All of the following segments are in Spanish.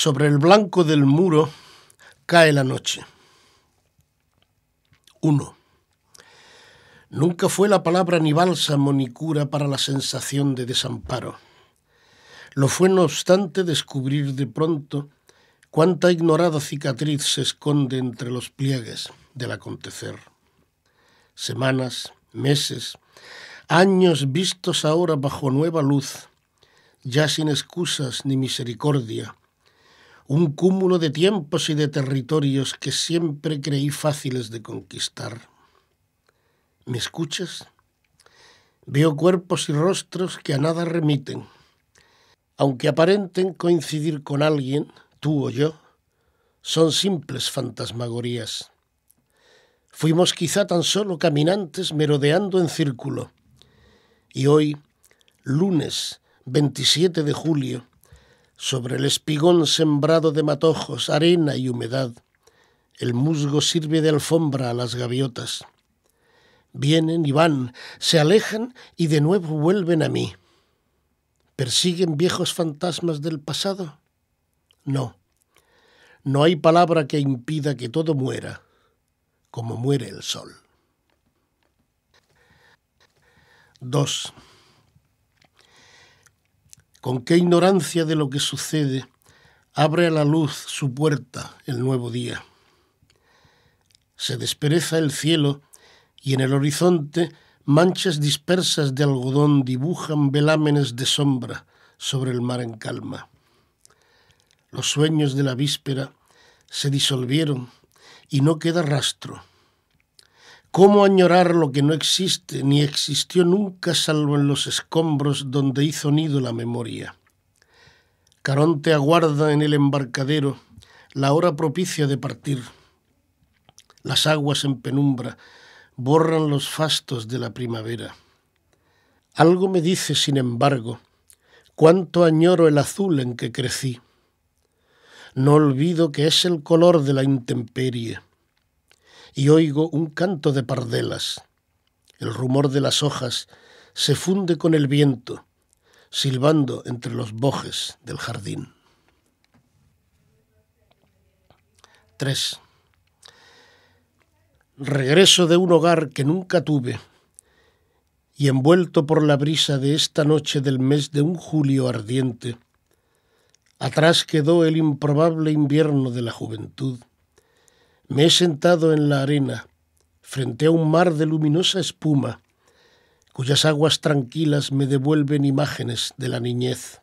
Sobre el blanco del muro cae la noche. 1. Nunca fue la palabra ni bálsamo ni cura para la sensación de desamparo. Lo fue, no obstante, descubrir de pronto cuánta ignorada cicatriz se esconde entre los pliegues del acontecer. Semanas, meses, años vistos ahora bajo nueva luz, ya sin excusas ni misericordia, un cúmulo de tiempos y de territorios que siempre creí fáciles de conquistar. ¿Me escuchas? Veo cuerpos y rostros que a nada remiten. Aunque aparenten coincidir con alguien, tú o yo, son simples fantasmagorías. Fuimos quizá tan solo caminantes merodeando en círculo. Y hoy, lunes 27 de julio, sobre el espigón sembrado de matojos, arena y humedad, el musgo sirve de alfombra a las gaviotas. Vienen y van, se alejan y de nuevo vuelven a mí. ¿Persiguen viejos fantasmas del pasado? No. No hay palabra que impida que todo muera, como muere el sol. 2. Con qué ignorancia de lo que sucede abre a la luz su puerta el nuevo día. Se despereza el cielo y en el horizonte manchas dispersas de algodón dibujan velámenes de sombra sobre el mar en calma. Los sueños de la víspera se disolvieron y no queda rastro. ¿Cómo añorar lo que no existe ni existió nunca salvo en los escombros donde hizo nido la memoria? Caronte aguarda en el embarcadero la hora propicia de partir. Las aguas en penumbra borran los fastos de la primavera. Algo me dice, sin embargo, cuánto añoro el azul en que crecí. No olvido que es el color de la intemperie y oigo un canto de pardelas. El rumor de las hojas se funde con el viento, silbando entre los bojes del jardín. 3. Regreso de un hogar que nunca tuve y envuelto por la brisa de esta noche del mes de un julio ardiente, atrás quedó el improbable invierno de la juventud me he sentado en la arena, frente a un mar de luminosa espuma, cuyas aguas tranquilas me devuelven imágenes de la niñez,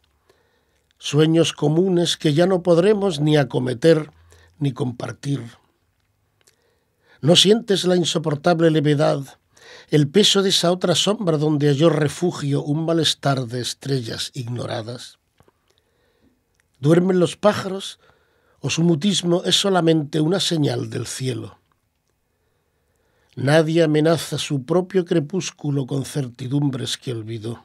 sueños comunes que ya no podremos ni acometer ni compartir. ¿No sientes la insoportable levedad, el peso de esa otra sombra donde halló refugio un malestar de estrellas ignoradas? ¿Duermen los pájaros o su mutismo es solamente una señal del cielo. Nadie amenaza su propio crepúsculo con certidumbres que olvidó.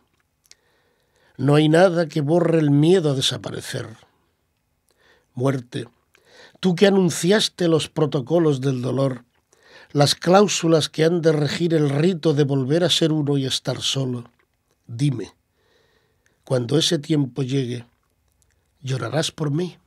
No hay nada que borre el miedo a desaparecer. Muerte, tú que anunciaste los protocolos del dolor, las cláusulas que han de regir el rito de volver a ser uno y estar solo, dime, cuando ese tiempo llegue, ¿llorarás por mí?